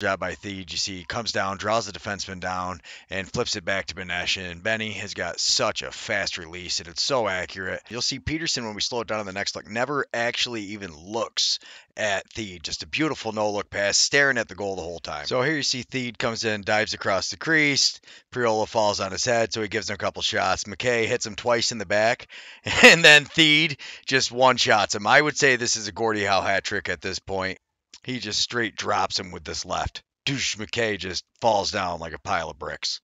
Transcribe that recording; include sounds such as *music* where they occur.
job by Theed. You see, comes down, draws the defenseman down, and flips it back to Benesch. And Benny has got such a fast release, and it's so accurate. You'll see Peterson when we slow it down on the next look never actually even looks at Theed. Just a beautiful no look pass, staring at the goal the whole time. So here you see Theed comes in, dives across the crease. Priola falls on his head, so he gives him a couple shots. McKay hits him twice in the back, *laughs* and then Theed just one shots him. I would say this is a Gordie Howe hat trick at this point. He just straight drops him with this left. Douche McKay just falls down like a pile of bricks.